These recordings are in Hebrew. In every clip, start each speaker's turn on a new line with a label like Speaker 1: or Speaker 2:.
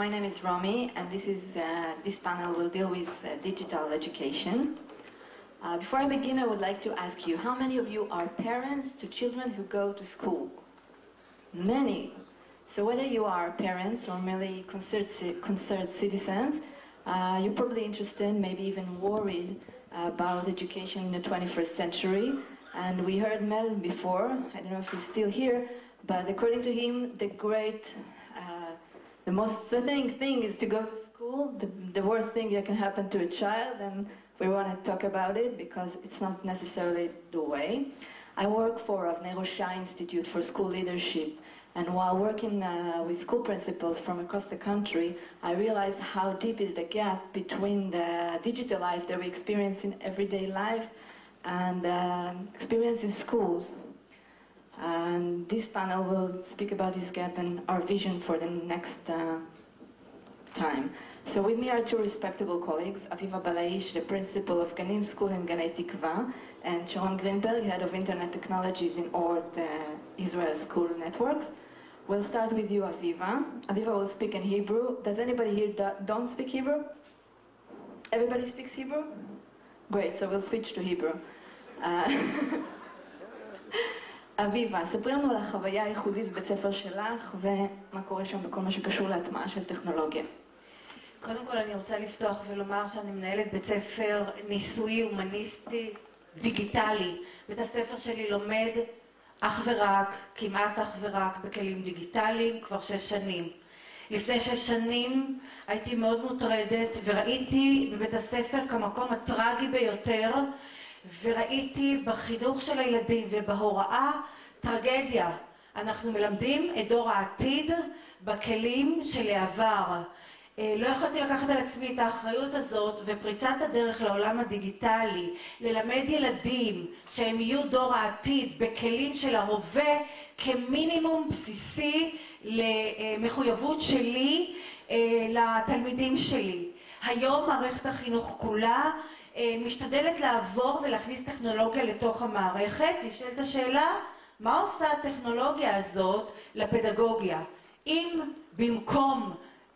Speaker 1: my name is Romy, and this is uh, this panel will deal with uh, digital education. Uh, before I begin, I would like to ask you, how many of you are parents to children who go to school? Many. So whether you are parents or merely concerned, concerned citizens, uh, you're probably interested, maybe even worried about education in the 21st century. And we heard Mel before, I don't know if he's still here, but according to him, the great, the most threatening thing is to go to school, the, the worst thing that can happen to a child, and we want to talk about it because it's not necessarily the way. I work for Avnei Rosha Institute for School Leadership, and while working uh, with school principals from across the country, I realized how deep is the gap between the digital life that we experience in everyday life and um, experience in schools. And this panel will speak about this gap and our vision for the next uh, time. So with me are two respectable colleagues, Aviva Balaish, the principal of Ganim School in Ganei Tikva, and Sharon Greenberg, head of Internet Technologies in ORT uh, Israel School Networks. We'll start with you, Aviva. Aviva will speak in Hebrew. Does anybody here do- don't speak Hebrew? Everybody speaks Hebrew? Great, so we'll switch to Hebrew. Uh, אביבה, ספרי לנו על החוויה הייחודית בבית ספר שלך ומה קורה שם בכל מה שקשור להטמעה של טכנולוגיה.
Speaker 2: קודם כל אני רוצה לפתוח ולומר שאני מנהלת בית ספר ניסויי הומניסטי דיגיטלי. בית הספר שלי לומד אך ורק, כמעט אך ורק, בכלים דיגיטליים כבר שש שנים. לפני שש שנים הייתי מאוד מוטרדת וראיתי בבית הספר כמקום הטרגי ביותר וראיתי בחינוך של הילדים ובהוראה טרגדיה. אנחנו מלמדים את דור העתיד בכלים של העבר. אה, לא יכולתי לקחת על עצמי את האחריות הזאת ופריצת הדרך לעולם הדיגיטלי, ללמד ילדים שהם יהיו דור העתיד בכלים של ההווה כמינימום בסיסי למחויבות שלי אה, לתלמידים שלי. היום מערכת החינוך כולה משתדלת לעבור ולהכניס טכנולוגיה לתוך המערכת, נשאלת השאלה, מה עושה הטכנולוגיה הזאת לפדגוגיה? אם במקום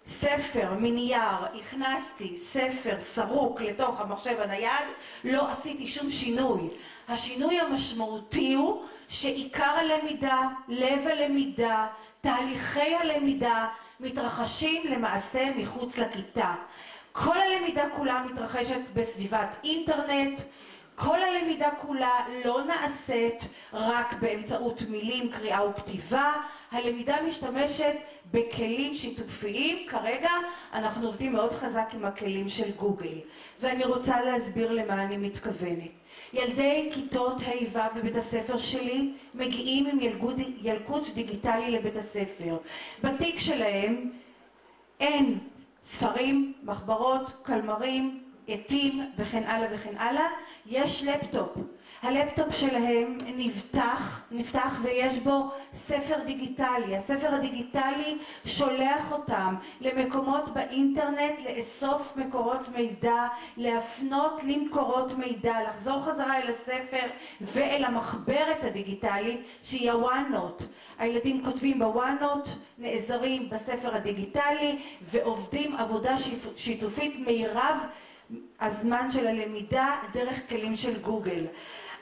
Speaker 2: ספר מנייר, הכנסתי ספר סרוק לתוך המחשב הנייד, לא עשיתי שום שינוי. השינוי המשמעותי הוא שעיקר הלמידה, לב הלמידה, תהליכי הלמידה, מתרחשים למעשה מחוץ לכיתה. כל הלמידה כולה מתרחשת בסביבת אינטרנט, כל הלמידה כולה לא נעשית רק באמצעות מילים, קריאה וכתיבה, הלמידה משתמשת בכלים שיתופיים, כרגע אנחנו עובדים מאוד חזק עם הכלים של גוגל, ואני רוצה להסביר למה אני מתכוונת. ילדי כיתות ה' ו' בבית הספר שלי מגיעים עם ילקוט דיגיטלי לבית הספר. בתיק שלהם אין ספרים, מחברות, קלמרים, עטים וכן הלאה וכן הלאה, יש לפטופ. הלפטופ שלהם נפתח, נפתח ויש בו ספר דיגיטלי. הספר הדיגיטלי שולח אותם למקומות באינטרנט לאסוף מקורות מידע, להפנות למקורות מידע, לחזור חזרה אל הספר ואל המחברת הדיגיטלית שהיא הוואנוט. הילדים כותבים בוואנוט, נעזרים בספר הדיגיטלי ועובדים עבודה שיתופית מירב הזמן של הלמידה דרך כלים של גוגל.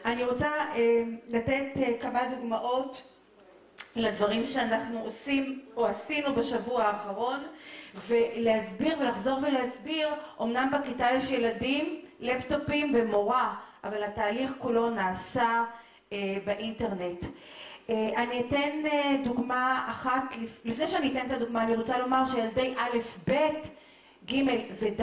Speaker 2: אני רוצה אה, לתת אה, כמה דוגמאות לדברים שאנחנו עושים או עשינו בשבוע האחרון ולהסביר ולחזור ולהסביר, אמנם בכיתה יש ילדים, לפטופים ומורה, אבל התהליך כולו נעשה אה, באינטרנט. אה, אני אתן אה, דוגמה אחת, לפני שאני אתן את הדוגמה אני רוצה לומר שילדי א' ב' ג' וד'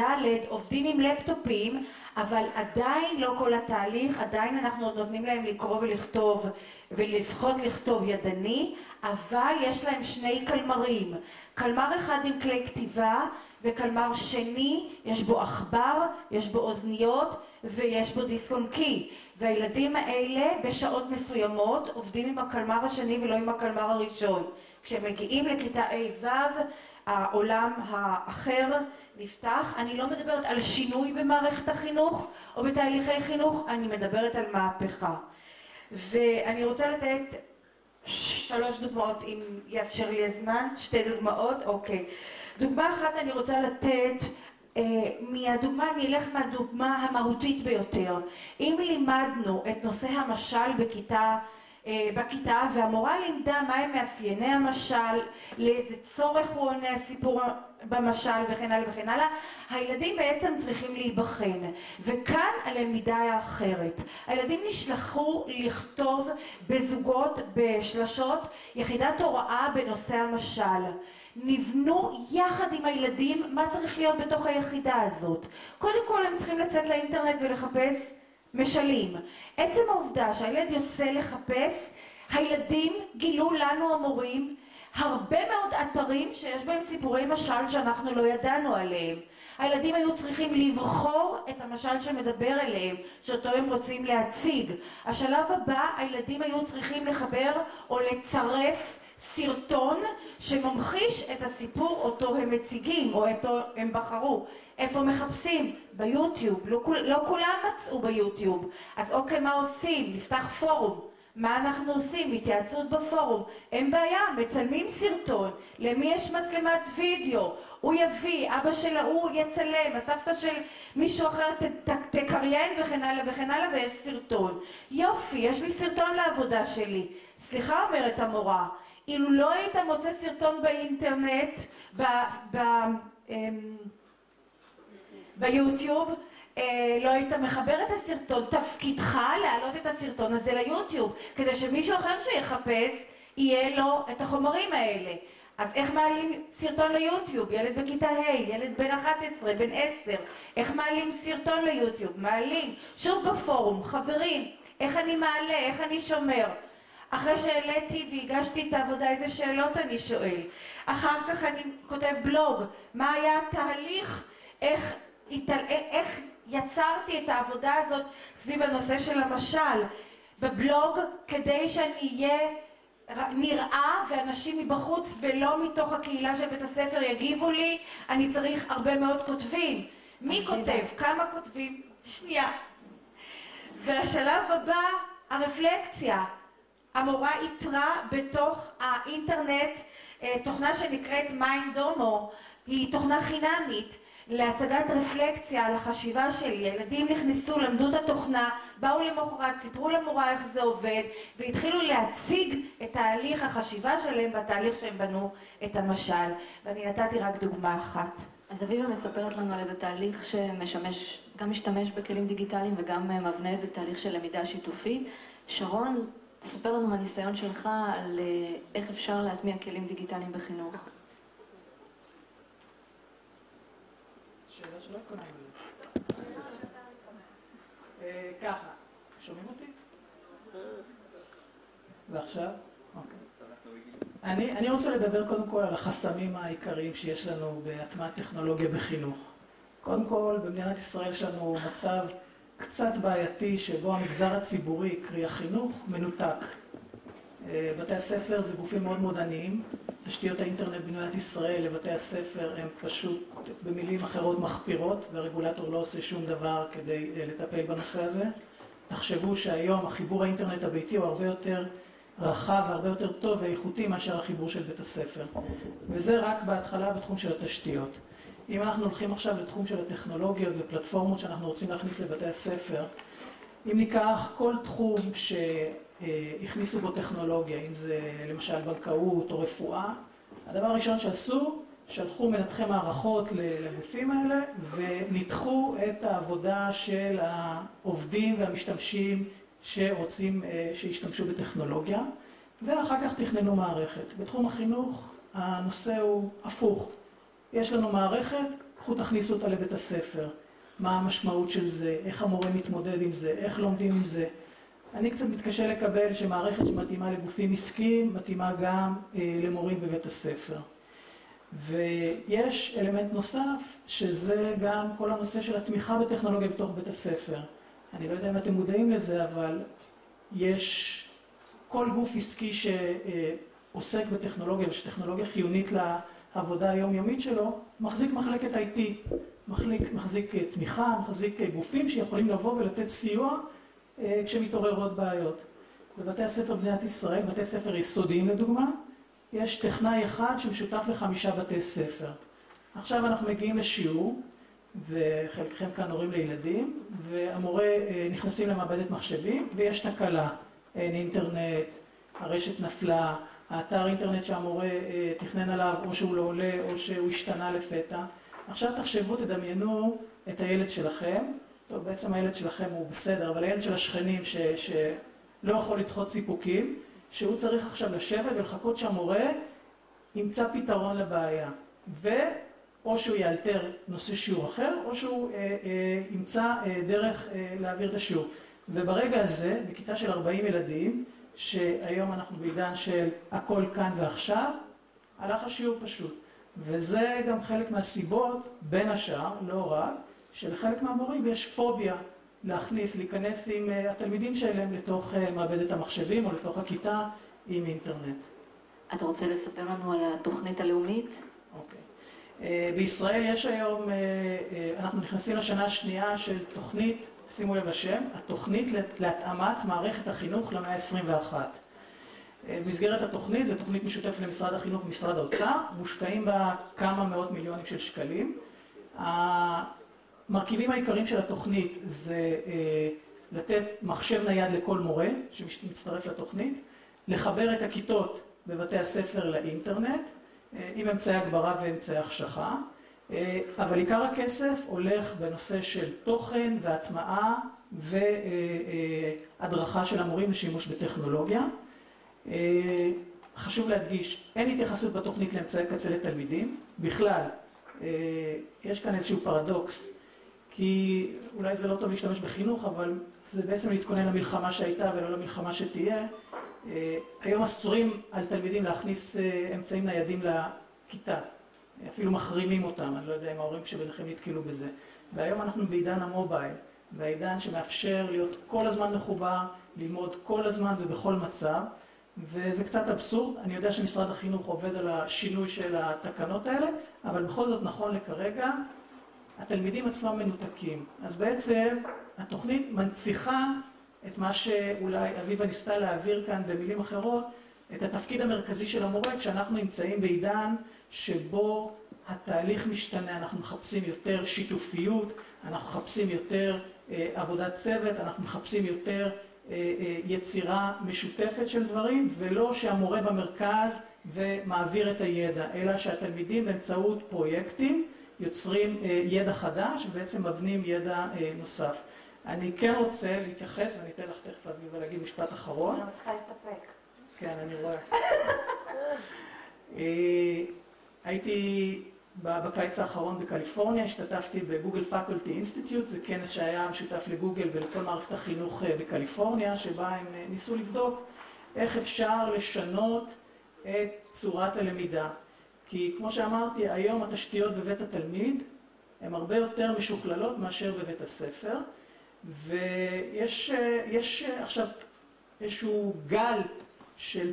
Speaker 2: עובדים עם לפטופים, אבל עדיין לא כל התהליך, עדיין אנחנו עוד נותנים להם לקרוא ולכתוב, ולפחות לכתוב ידני, אבל יש להם שני קלמרים. קלמר אחד עם כלי כתיבה, וקלמר שני, יש בו עכבר, יש בו אוזניות, ויש בו דיסק און קי. והילדים האלה בשעות מסוימות עובדים עם הקלמר השני ולא עם הקלמר הראשון. כשהם מגיעים לכיתה ה' ו' העולם האחר נפתח. אני לא מדברת על שינוי במערכת החינוך או בתהליכי חינוך, אני מדברת על מהפכה. ואני רוצה לתת שלוש דוגמאות, אם יאפשר לי הזמן, שתי דוגמאות, אוקיי. דוגמה אחת אני רוצה לתת, אה, מהדוגמה, אני אלך מהדוגמה המהותית ביותר. אם לימדנו את נושא המשל בכיתה בכיתה והמורה לימדה מהם מאפייני המשל, לאיזה צורך הוא עונה הסיפור במשל וכן הלאה וכן הלאה, הילדים בעצם צריכים להיבחן וכאן הלמידה היא אחרת. הילדים נשלחו לכתוב בזוגות, בשלשות, יחידת הוראה בנושא המשל. נבנו יחד עם הילדים מה צריך להיות בתוך היחידה הזאת. קודם כל הם צריכים לצאת לאינטרנט ולחפש משלים. עצם העובדה שהילד יוצא לחפש, הילדים גילו לנו המורים הרבה מאוד אתרים שיש בהם סיפורי משל שאנחנו לא ידענו עליהם. הילדים היו צריכים לבחור את המשל שמדבר אליהם, שאותו הם רוצים להציג. השלב הבא, הילדים היו צריכים לחבר או לצרף סרטון שממחיש את הסיפור אותו הם מציגים או אותו הם בחרו. איפה מחפשים? ביוטיוב. לא, לא כולם מצאו ביוטיוב. אז אוקיי, מה עושים? נפתח פורום. מה אנחנו עושים? התייעצות בפורום. אין בעיה, מצלמים סרטון. למי יש מצלמת וידאו? הוא יביא, אבא של ההוא יצלם, הסבתא של מישהו אחר ת, ת, תקריין וכן הלאה וכן הלאה, ויש סרטון. יופי, יש לי סרטון לעבודה שלי. סליחה, אומרת המורה, אילו לא היית מוצא סרטון באינטרנט, ב... ב אמ, ביוטיוב, אה, לא היית מחבר את הסרטון, תפקידך להעלות את הסרטון הזה ליוטיוב, כדי שמישהו אחר שיחפש, יהיה לו את החומרים האלה. אז איך מעלים סרטון ליוטיוב? ילד בכיתה ה', ילד בן 11, בן 10, איך מעלים סרטון ליוטיוב? מעלים, שוב בפורום, חברים, איך אני מעלה, איך אני שומר? אחרי שהעליתי והגשתי את העבודה, איזה שאלות אני שואל? אחר כך אני כותב בלוג, מה היה התהליך, איך איך יצרתי את העבודה הזאת סביב הנושא של המשל בבלוג כדי שאני אהיה נראה ואנשים מבחוץ ולא מתוך הקהילה של בית הספר יגיבו לי, אני צריך הרבה מאוד כותבים. מי כותב? כמה כותבים? שנייה. והשלב הבא, הרפלקציה. המורה איתרה בתוך האינטרנט אה, תוכנה שנקראת מיינדומו, היא תוכנה חינמית. להצגת רפלקציה על החשיבה שלי. ילדים נכנסו, למדו את התוכנה, באו למחרת, סיפרו למורה איך זה עובד, והתחילו להציג את תהליך החשיבה שלהם בתהליך שהם בנו את המשל. ואני נתתי רק דוגמה אחת.
Speaker 1: אז אביבה מספרת לנו על איזה תהליך שמשמש, גם משתמש בכלים דיגיטליים וגם מבנה איזה תהליך של למידה שיתופית. שרון, תספר לנו מהניסיון שלך על אה, איך אפשר להטמיע כלים דיגיטליים בחינוך.
Speaker 3: שאלה אה, ככה, שומעים אותי? ועכשיו? אוקיי. אני רוצה לדבר קודם כל על החסמים העיקריים שיש לנו בהטמעת טכנולוגיה בחינוך. קודם כל, במדינת ישראל יש לנו מצב קצת בעייתי שבו המגזר הציבורי, קרי החינוך, מנותק. אה, בתי הספר זה גופים מאוד מאוד עניים, תשתיות האינטרנט במדינת ישראל לבתי הספר הן פשוט במילים אחרות מחפירות והרגולטור לא עושה שום דבר כדי אה, לטפל בנושא הזה. תחשבו שהיום החיבור האינטרנט הביתי הוא הרבה יותר רחב והרבה יותר טוב ואיכותי מאשר החיבור של בית הספר. וזה רק בהתחלה בתחום של התשתיות. אם אנחנו הולכים עכשיו לתחום של הטכנולוגיות ופלטפורמות שאנחנו רוצים להכניס לבתי הספר, אם ניקח כל תחום ש... אה, הכניסו בו טכנולוגיה, אם זה למשל בנקאות או רפואה. הדבר הראשון שעשו, שלחו מנתחי מערכות לגופים האלה וניתחו את העבודה של העובדים והמשתמשים שרוצים אה, שישתמשו בטכנולוגיה ואחר כך תכננו מערכת. בתחום החינוך הנושא הוא הפוך. יש לנו מערכת, קחו תכניסו אותה לבית הספר. מה המשמעות של זה, איך המורה מתמודד עם זה, איך לומדים עם זה. אני קצת מתקשה לקבל שמערכת שמתאימה לגופים עסקיים, מתאימה גם אה, למורים בבית הספר. ויש אלמנט נוסף, שזה גם כל הנושא של התמיכה בטכנולוגיה בתוך בית הספר. אני לא יודע אם אתם מודעים לזה, אבל יש כל גוף עסקי שעוסק בטכנולוגיה, ושטכנולוגיה חיונית לעבודה היומיומית שלו, מחזיק מחלקת IT, מחזיק, מחזיק אה, תמיכה, מחזיק אה, גופים שיכולים לבוא ולתת סיוע אה, כשמתעוררות בעיות. בבתי הספר במדינת ישראל, בתי ספר יסודיים לדוגמה, יש טכנאי אחד שמשותף לחמישה בתי ספר. עכשיו אנחנו מגיעים לשיעור, וחלקכם כאן הורים לילדים, והמורה נכנסים למעבדת מחשבים ויש תקלה, אין אינטרנט, הרשת נפלה, האתר אינטרנט שהמורה תכנן עליו או שהוא לא עולה או שהוא השתנה לפתע. עכשיו תחשבו, תדמיינו את הילד שלכם, טוב בעצם הילד שלכם הוא בסדר, אבל הילד של השכנים שלא יכול לדחות סיפוקים, שהוא צריך עכשיו לשבת ולחכות שהמורה ימצא פתרון לבעיה. ואו שהוא יאלתר נושא שיעור אחר, או שהוא ימצא דרך להעביר את השיעור. וברגע הזה, בכיתה של 40 ילדים, שהיום אנחנו בעידן של הכל כאן ועכשיו, הלך השיעור פשוט. וזה גם חלק מהסיבות, בין השאר, לא רק, שלחלק מהמורים יש פוביה להכניס, להיכנס עם התלמידים שלהם לתוך מעבדת המחשבים או לתוך הכיתה עם אינטרנט.
Speaker 1: אתה רוצה לספר לנו על התוכנית הלאומית?
Speaker 3: אוקיי. בישראל יש היום, אנחנו נכנסים לשנה השנייה של תוכנית, שימו לב לשם, התוכנית להתאמת מערכת החינוך למאה ה-21. במסגרת התוכנית, זו תוכנית משותפת למשרד החינוך ומשרד האוצר, מושקעים בה כמה מאות מיליונים של שקלים. המרכיבים העיקריים של התוכנית זה לתת מחשב נייד לכל מורה שמצטרף לתוכנית, לחבר את הכיתות בבתי הספר לאינטרנט, עם אמצעי הגברה ואמצעי החשכה, אבל עיקר הכסף הולך בנושא של תוכן והטמעה והדרכה של המורים לשימוש בטכנולוגיה. חשוב להדגיש, אין התייחסות בתוכנית לאמצעי קצה לתלמידים, בכלל, יש כאן איזשהו פרדוקס, כי אולי זה לא טוב להשתמש בחינוך, אבל זה בעצם להתכונן למלחמה שהייתה ולא למלחמה שתהיה. היום אסורים על תלמידים להכניס אמצעים ניידים לכיתה, אפילו מחרימים אותם, אני לא יודע אם ההורים שביניכם נתקלו בזה. והיום אנחנו בעידן המובייל, בעידן שמאפשר להיות כל הזמן מחובר, ללמוד כל הזמן ובכל מצב. וזה קצת אבסורד, אני יודע שמשרד החינוך עובד על השינוי של התקנות האלה, אבל בכל זאת נכון לכרגע, התלמידים עצמם מנותקים. אז בעצם התוכנית מנציחה את מה שאולי אביבה ניסתה להעביר כאן במילים אחרות, את התפקיד המרכזי של המורה, כשאנחנו נמצאים בעידן שבו התהליך משתנה, אנחנו מחפשים יותר שיתופיות, אנחנו מחפשים יותר עבודת צוות, אנחנו מחפשים יותר יצירה משותפת של דברים, ולא שהמורה במרכז ומעביר את הידע, אלא שהתלמידים באמצעות פרויקטים יוצרים ידע חדש ובעצם מבנים ידע נוסף. אני כן רוצה להתייחס, ואני אתן לך תכף להגיד משפט אחרון.
Speaker 2: אני מצליחה להתאפק.
Speaker 3: כן, אני רואה. הייתי בקיץ האחרון בקליפורניה, השתתפתי בגוגל פקולטי אינסטיטוט, זה כנס שהיה משותף לגוגל ולכל מערכת החינוך בקליפורניה, שבה הם ניסו לבדוק איך אפשר לשנות את צורת הלמידה. כי כמו שאמרתי, היום התשתיות בבית התלמיד הן הרבה יותר משוכללות מאשר בבית הספר, ויש עכשיו איזשהו גל של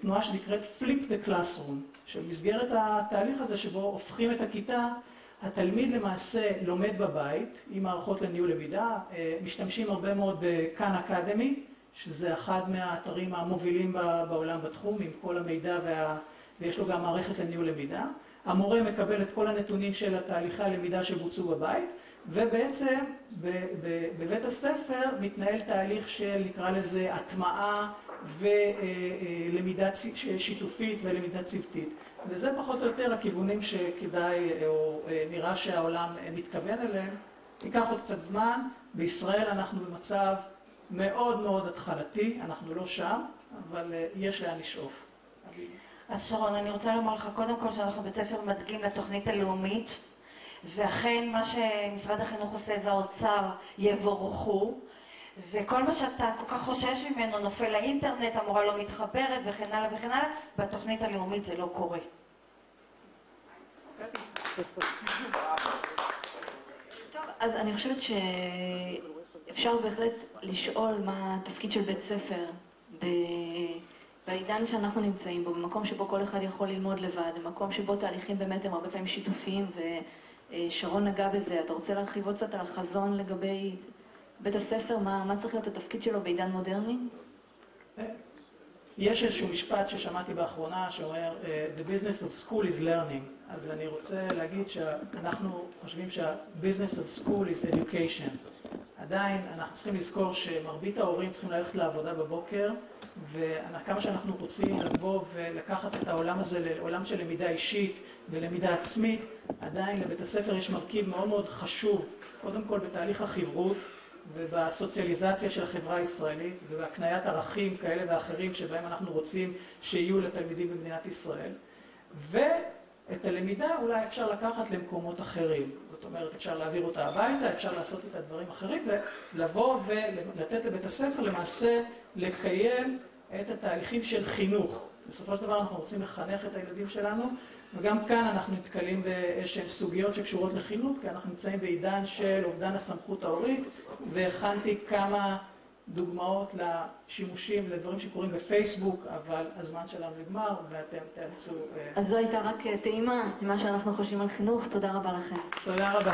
Speaker 3: תנועה שנקראת Flip the Classroom. שבמסגרת התהליך הזה שבו הופכים את הכיתה, התלמיד למעשה לומד בבית עם מערכות לניהול למידה, משתמשים הרבה מאוד בכאן אקדמי, שזה אחד מהאתרים המובילים בעולם בתחום, עם כל המידע וה... ויש לו גם מערכת לניהול למידה. המורה מקבל את כל הנתונים של התהליכי הלמידה שבוצעו בבית, ובעצם בבית הספר מתנהל תהליך של נקרא לזה הטמעה ולמידה שיתופית ולמידה צוותית. וזה פחות או יותר הכיוונים שכדאי, או נראה שהעולם מתכוון אליהם. ייקח עוד קצת זמן, בישראל אנחנו במצב מאוד מאוד התחלתי, אנחנו לא שם, אבל יש לאן לשאוף.
Speaker 2: אז שרון, אני רוצה לומר לך קודם כל שאנחנו בית ספר מדגים לתוכנית הלאומית, ואכן מה שמשרד החינוך עושה והאוצר יבורכו. וכל מה שאתה כל כך חושש ממנו נופל לאינטרנט, המורה לא מתחברת וכן הלאה וכן הלאה, בתוכנית הלאומית זה לא קורה.
Speaker 1: טוב, אז אני חושבת שאפשר בהחלט לשאול מה התפקיד של בית ספר בעידן שאנחנו נמצאים בו, במקום שבו כל אחד יכול ללמוד לבד, במקום שבו תהליכים באמת הם הרבה פעמים שיתופיים, ושרון נגע בזה. אתה רוצה להרחיב עוד קצת על החזון לגבי בית הספר, מה, מה צריך להיות התפקיד שלו בעידן מודרני?
Speaker 3: יש איזשהו משפט ששמעתי באחרונה שאומר The business of school is learning אז אני רוצה להגיד שאנחנו חושבים שה-business of school is education עדיין אנחנו צריכים לזכור שמרבית ההורים צריכים ללכת לעבודה בבוקר וכמה שאנחנו רוצים לבוא ולקחת את העולם הזה לעולם של למידה אישית ולמידה עצמית עדיין לבית הספר יש מרכיב מאוד מאוד חשוב קודם כל בתהליך החברות ובסוציאליזציה של החברה הישראלית ובהקניית ערכים כאלה ואחרים שבהם אנחנו רוצים שיהיו לתלמידים במדינת ישראל ואת הלמידה אולי אפשר לקחת למקומות אחרים. זאת אומרת אפשר להעביר אותה הביתה, אפשר לעשות איתה דברים אחרים ולבוא ולתת לבית הספר למעשה לקיים את התהליכים של חינוך. בסופו של דבר אנחנו רוצים לחנך את הילדים שלנו וגם כאן אנחנו נתקלים באיזשהן סוגיות שקשורות לחינוך כי אנחנו נמצאים בעידן של אובדן הסמכות ההורית והכנתי כמה דוגמאות לשימושים לדברים שקורים בפייסבוק אבל הזמן שלנו נגמר ואתם תאלצו...
Speaker 1: אז זו הייתה רק טעימה ממה שאנחנו חושבים על חינוך, תודה רבה לכם.
Speaker 3: תודה רבה